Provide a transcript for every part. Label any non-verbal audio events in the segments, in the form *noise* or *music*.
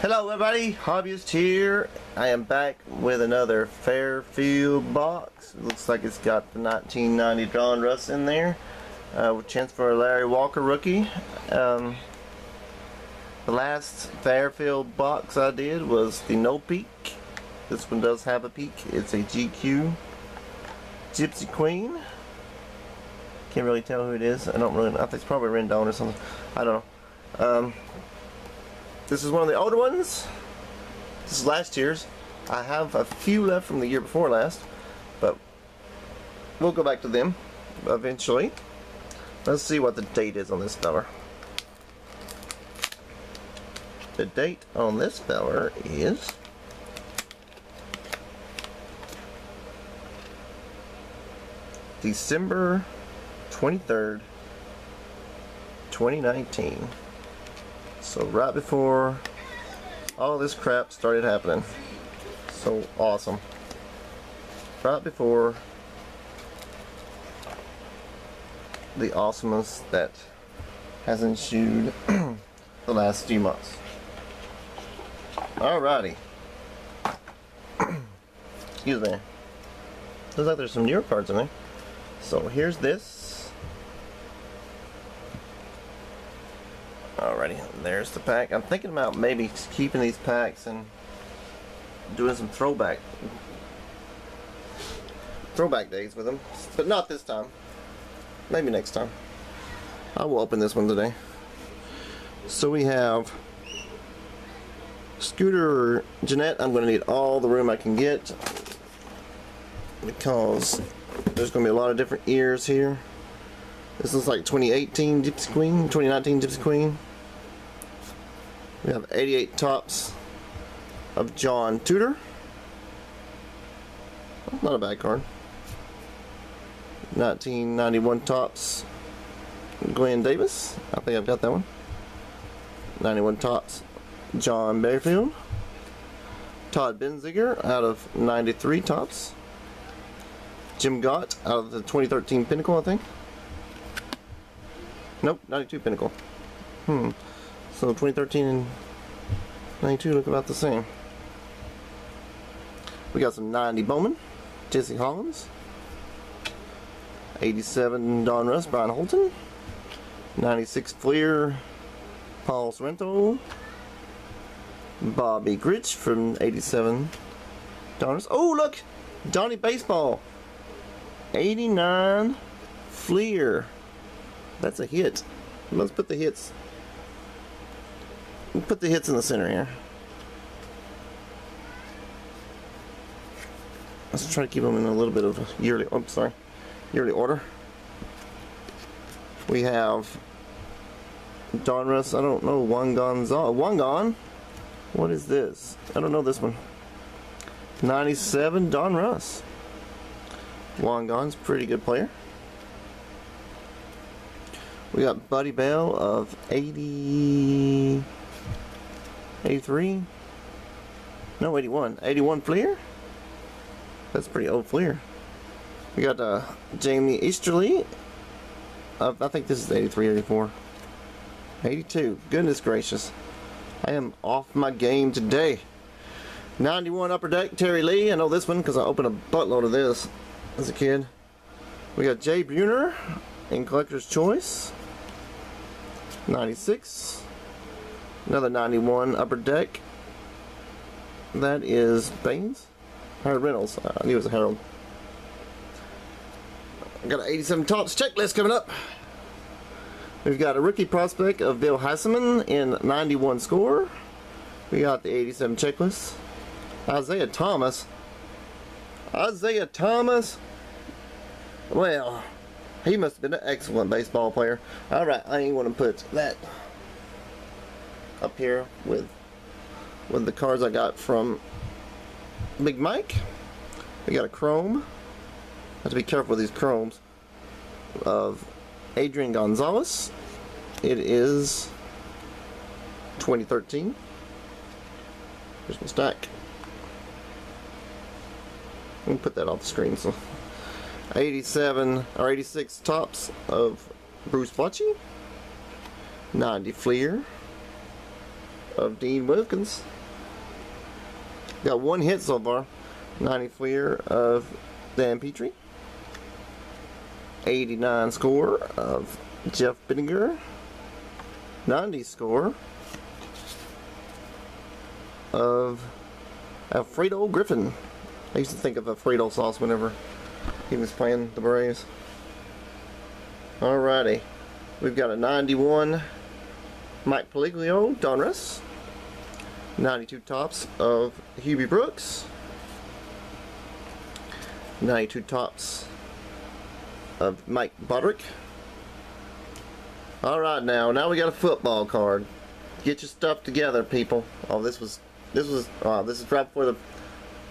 Hello everybody, Hobbyist here. I am back with another Fairfield box. It looks like it's got the 1990 Donruss in there. Uh, with chance for a Larry Walker rookie. Um, the last Fairfield box I did was the no peek. This one does have a peek. It's a GQ Gypsy Queen. Can't really tell who it is. I don't really know. I think it's probably Rendon or something. I don't know. Um, this is one of the older ones. This is last year's. I have a few left from the year before last, but we'll go back to them eventually. Let's see what the date is on this feller. The date on this feller is December 23rd, 2019. So right before all this crap started happening. So awesome. Right before the awesomeness that has ensued *clears throat* the last few months. Alrighty. *clears throat* Excuse me. Looks like there's some newer cards in there. So here's this. Alrighty, there's the pack. I'm thinking about maybe keeping these packs and doing some throwback throwback days with them, but not this time. Maybe next time. I will open this one today. So we have Scooter Gennett. I'm going to need all the room I can get because there's going to be a lot of different ears here. This looks like 2018 Gypsy Queen, 2019 Gypsy Queen. We have 88 Topps of John Tudor. Not a bad card. 1991 Topps Glenn Davis. I think I've got that one. 91 Topps John Barfield. Todd Benzinger out of 93 Topps. Jim Gott out of the 2013 Pinnacle, I think. Nope, 92 Pinnacle. Hmm. So 2013 and 92 look about the same. We got some 90 Bowman, Jesse Hollins, 87 Donruss, Brian Holton, 96 Fleer, Paul Sorrento, Bobby Grich from 87 Donruss. Oh, look! Johnny Baseball, 89 Fleer. That's a hit. Let's put the hits. Put the hits in the center here. Let's try to keep them in a little bit of yearly. Oh, sorry, yearly order. We have Donruss. I don't know Juan Gonzalez. Juan What is this? I don't know this one. 97 Donruss. Juan Gon's pretty good player. We got Buddy Bell of 80, 83, no 81, 81 Fleer. That's pretty old Fleer. We got uh, Jamie Easterly. Uh, I think this is 83, 84, 82. Goodness gracious, I am off my game today. 91 Upper Deck Terry Lee. I know this one because I opened a buttload of this as a kid. We got Jay Buhner in Collector's Choice. 96. Another 91 Upper Deck. That is Baines. Harold Reynolds. I knew it was a Harold. Got an 87 Topps checklist coming up. We've got a rookie prospect of Bill Hasselman in 91 score. We got the 87 checklist. Isiah Thomas. Isiah Thomas. Well, he must have been an excellent baseball player. Alright, I ain't want to put that up here with with the cards I got from Big Mike. We got a chrome. Have to be careful with these chromes. Of Adrian Gonzalez. It is 2013. Here's my stack. Let me put that off the screen so 87 or 86 Topps of Bruce Bochy, 90 Fleer, of Dean Wilkins. Got one hit so far. 90 Fleer of Dan Petry. 89 score of Jeff Binninger. 90 score of Alfredo Griffin. I used to think of Alfredo sauce whenever he was playing the Braves. Alrighty. We've got a 91 Mike Poliglio Donruss. 92 Topps of Hubie Brooks. 92 Topps of Mike Bordick. Alright now, now we got a football card. Get your stuff together, people. Oh, this was, this was, oh, this is right before the,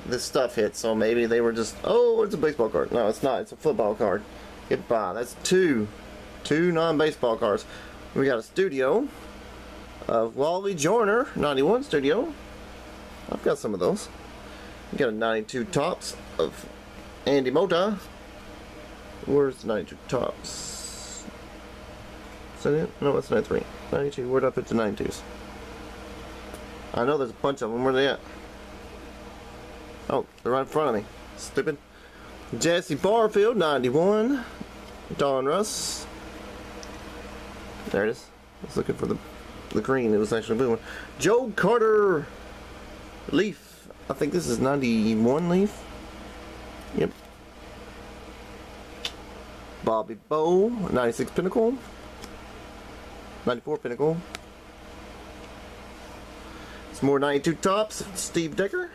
this stuff hit, so maybe they were just, oh, it's a baseball card. No, it's not, it's a football card. Goodbye. That's two, two non-baseball cards. We got a studio of Wally Joyner, 91 studio. I've got some of those. We got a 92 Topps of Andy Mota. Where's the 92 Topps? Is that it? No, that's 93. 92. Where'd I put the 92s? I know there's a bunch of them. Where are they at? Oh, they're right in front of me. Stupid. Jesse Barfield, 91. Donruss. There it is. I was looking for the the green. It was actually a blue one. Joe Carter Leaf. I think this is 91 Leaf. Yep. Bobby Bow, 96 Pinnacle. 94 Pinnacle. Some more 92 Topps. Steve Decker.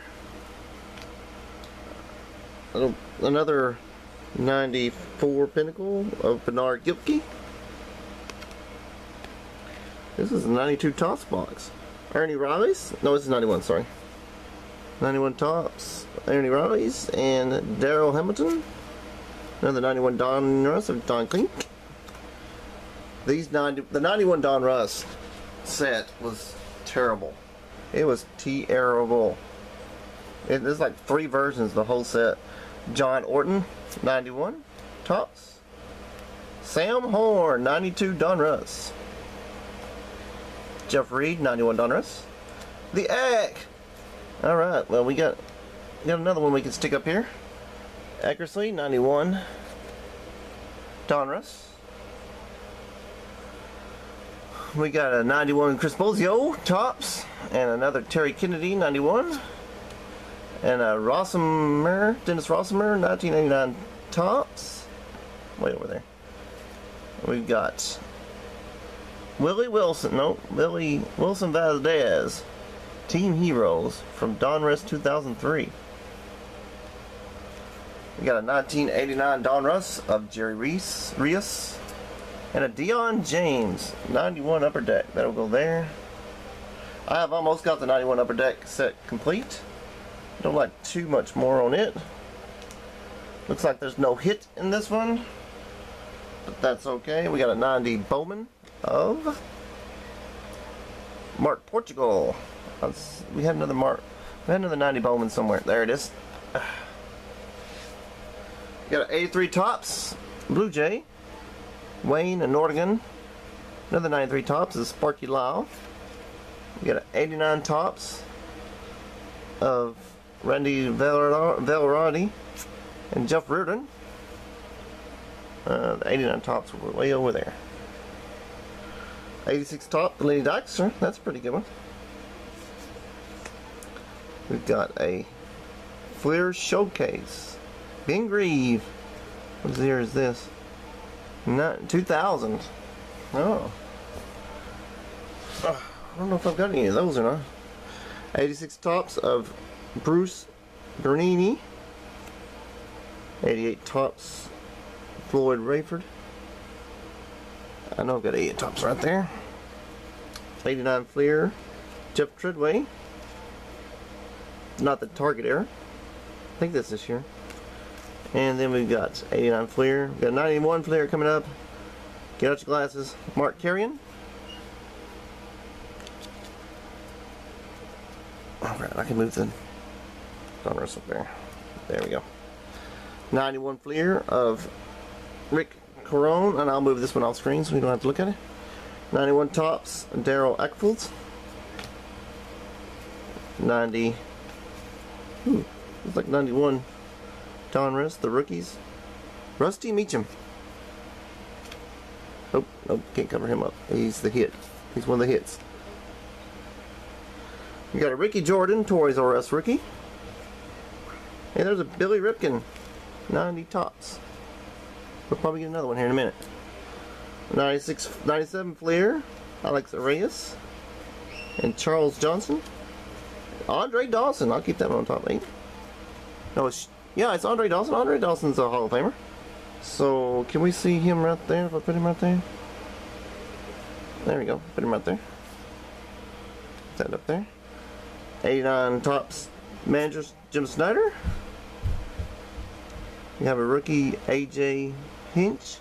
Another 94 Pinnacle of Bernard Gilkey. This is a 92 Topps box. Ernie Riles? No, this is 91, sorry. 91 Topps, Ernie Riles, and Darryl Hamilton. Another 91 Donruss of Don Klink. These 90, the 91 Donruss set was terrible. It was terrible. It, there's like three versions of the whole set. John Orton, 91 Topps. Sam Horn, 92 Donruss. Jeff Reed, 91 Donruss. The Egg! Alright, well, we got, we got another one we can stick up here. Eckersley, 91 Donruss. We got a 91 Chris Bosio, Topps, and another Terry Kennedy, 91. And a Rossimer, Dennis Rossimer, 1989 Topps. Way over there. We've got Willie Wilson, no, Willie Wilson Valdez, Team Heroes from Donruss 2003. We got a 1989 Donruss of Jerry Reese, Rios, and a Dion James 91 Upper Deck. That'll go there. I have almost got the 91 Upper Deck set complete. Don't like too much more on it. Looks like there's no hit in this one, but that's okay. We got a 90 Bowman of Mark Portugal. we had another Mark. We had another 90 Bowman somewhere. There it is. *sighs* Got an 83 Topps, Blue Jay. Wayne and Nordigan. Another 93 Topps is Sparky Lau. We got an 89 Topps of Randy Velarde and Jeff Reardon. Uh, the 89 Topps were way over there. 86 top, Lenny Dykstra. That's a pretty good one. We've got a Fleer Showcase. Ben Grieve. What year is this? Not 2000. Oh. oh. I don't know if I've got any of those or not. 86 Topps of Bruce Bernini. 88 tops Floyd Rayford. I know I've got 88 Topps right there. 89 Fleer, Jeff Treadway. Not the target error. I think that's this year. And then we've got 89 Fleer. We've got 91 Fleer coming up. Get out your glasses. Mark Carreon. Alright, I can move the Donruss up there. There we go. 91 Fleer of Rick Cerone, and I'll move this one off screen so we don't have to look at it. 91 Topps, Daryl Eckfeld. 90. Ooh, looks like 91. Donruss, the rookies. Rusty Meacham. Oh, nope, can't cover him up. He's the hit. He's one of the hits. We got a Ricky Jordan, Toys R Us rookie. And there's a Billy Ripken, 90 Topps. We'll probably get another one here in a minute. 96, 97 Fleer, Alex Arias, and Charles Johnson. Andre Dawson, I'll keep that one on top eight. No, it's, yeah, it's Andre Dawson. Andre Dawson's a Hall of Famer. So, can we see him right there if I put him right there? There we go, put him right there. Put that up there. 89 Topps managers Jim Snyder. You have a rookie AJ Hinch.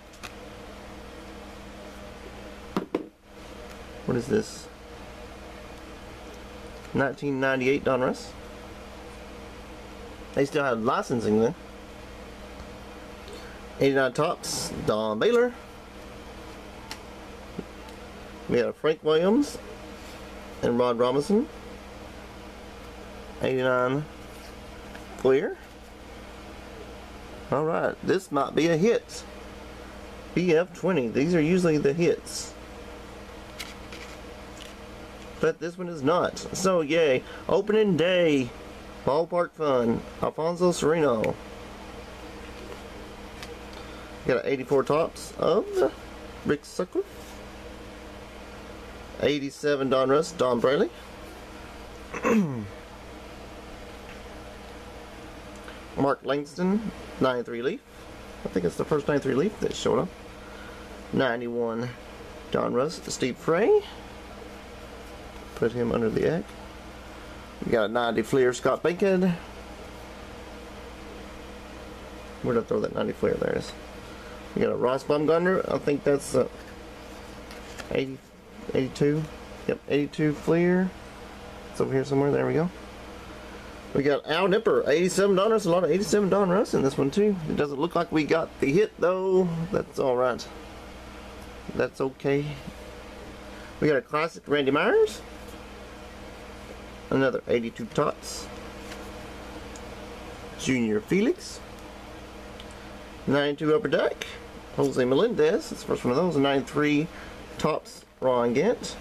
What is this? 1998 Donruss. They still have licensing then. 89 Topps, Don Baylor. We have Frank Williams and Rod Robinson. 89 Clear. Alright, this might be a hit. BF20. These are usually the hits. But this one is not. So, yay. Opening day. Ballpark Fun. Alfonso Sereno. Got 84 Topps of Rick Sutcliffe. 87 Donruss, Don Brayley. *clears throat* Mark Langston, 93 Leaf. I think it's the first 93 Leaf that showed up. 91 Donruss, Steve Frey. Put him under the egg. We got a 90 Fleer, Scott Bacon. Where'd I throw that 90 Fleer? There it is. We got a Ross Bumgarner. I think that's uh, 80, 82. Yep, 82 Fleer. It's over here somewhere. There we go. We got Al Nipper, 87 Donruss. A lot of 87 Donruss in this one too. It doesn't look like we got the hit though. That's all right. That's okay. We got a classic Randy Myers. Another 82 Tots. Junior Felix. 92 Upper Deck. Jose Melendez. That's the first one of those. 93 Topps Ron Gant.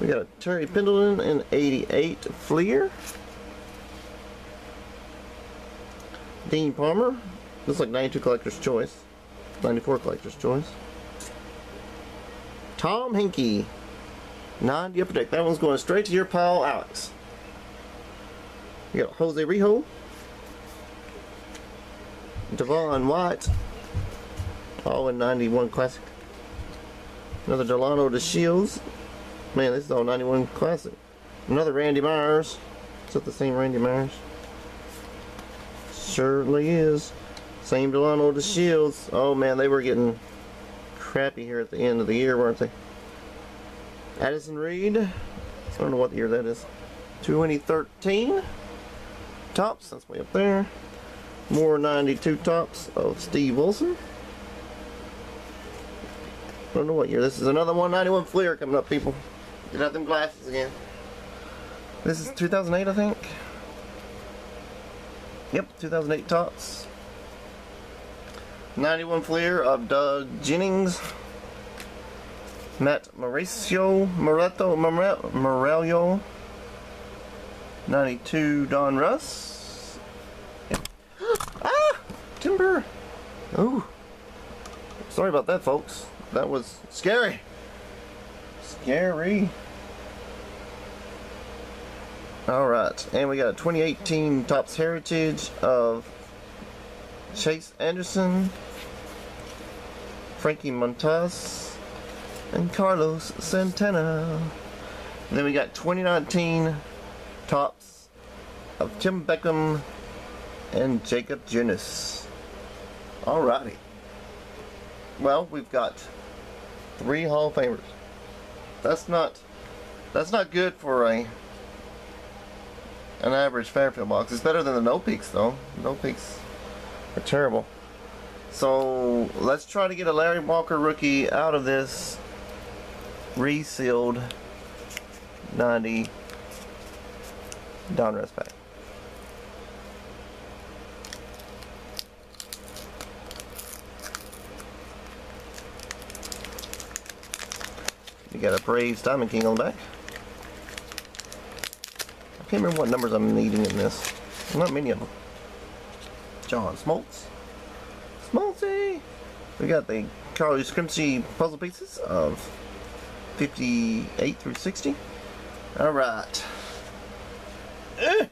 We got a Terry Pendleton and 88 Fleer. Dean Palmer. Looks like 92 Collector's Choice. 94 Collector's Choice. Tom Henke. 90 Upper Deck. That one's going straight to your pile, Alex. We got Jose Rijo. Devon White. All in 91 Classic. Another Delino DeShields. Man, this is all 91 Classic. Another Randy Myers. Is that the same Randy Myers? Surely is. Same Delino DeShields. Oh man, they were getting crappy here at the end of the year, weren't they? Addison Reed. I don't know what year that is. 2013. Topps, that's way up there. More 92 Topps of Steve Wilson. I don't know what year. This is another 191 Fleer coming up, people. Get out them glasses again. This is 2008, I think. Yep, 2008 Topps. 91 Fleer of Doug Jennings. Matt Mauricio Moreto Morello. 92 Donruss. *gasps* ah! Timber! Oh. Sorry about that, folks. That was scary. Scary. Alright, and we got a 2018 Topps Heritage of Chase Anderson, Frankie Montas, and Carlos Santana. And then we got 2019 Topps of Tim Beckham and Jakob Junis. Alrighty. Well, we've got three Hall of Famers. That's not that's not good for a an average Fairfield box. It's better than the no peeks though. No peeks are terrible. So let's try to get a Larry Walker rookie out of this resealed 90 Donruss pack. You got a Braves Diamond King on the back. I can't remember what numbers I'm needing in this. Not many of them. John Smoltz. Smoltzy! We got the Carl Yastrzemski puzzle pieces of 58 through 60. Alright. Eh.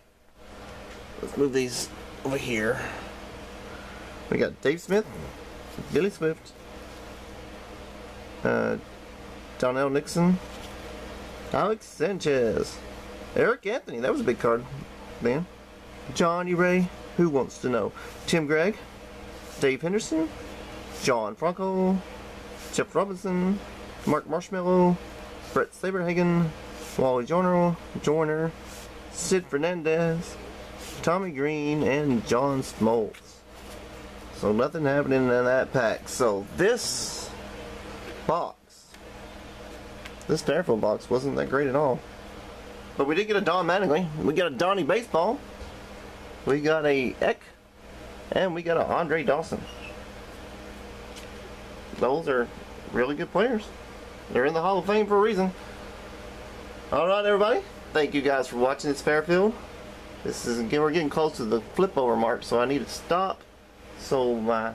Let's move these over here. We got Dave Smith, Billy Swift, uh, Donnell Nixon, Alex Sanchez, Eric Anthony, that was a big card, man. Johnny Ray, who wants to know? Tim Gregg, Dave Henderson, John Franco, Jeff Robinson, Mark Marshmallow, Bret Saberhagen, Wally Joyner, Joyner, Sid Fernandez, Tommy Green, and John Smoltz. So nothing happening in that pack. So this box, this Fairfield box wasn't that great at all. But we did get a Don Mattingly. We got a Donnie Baseball. We got a Eck. And we got a Andre Dawson. Those are really good players. They're in the Hall of Fame for a reason. Alright everybody. Thank you guys for watching this Fairfield. This is we're getting close to the flip over mark, so I need to stop so my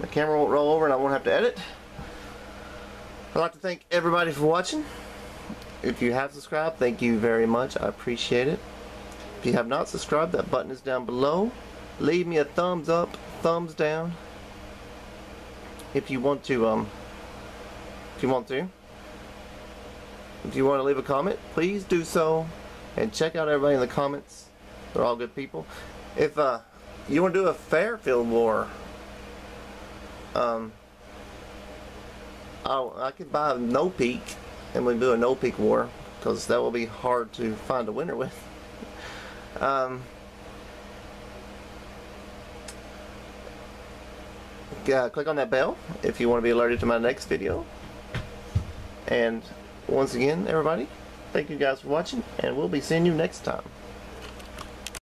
my camera won't roll over and I won't have to edit. I'd like to thank everybody for watching. If you have subscribed, thank you very much. I appreciate it. If you have not subscribed, that button is down below. Leave me a thumbs up, thumbs down. If you want to, um, if you want to. If you want to leave a comment, please do so. And check out everybody in the comments. They're all good people. If, uh, you want to do a Fairfield War, um, I'll, I could buy a no peek and we do a no peek war because that will be hard to find a winner with. Um, uh, click on that bell if you want to be alerted to my next video. And once again, everybody, thank you guys for watching, and we'll be seeing you next time.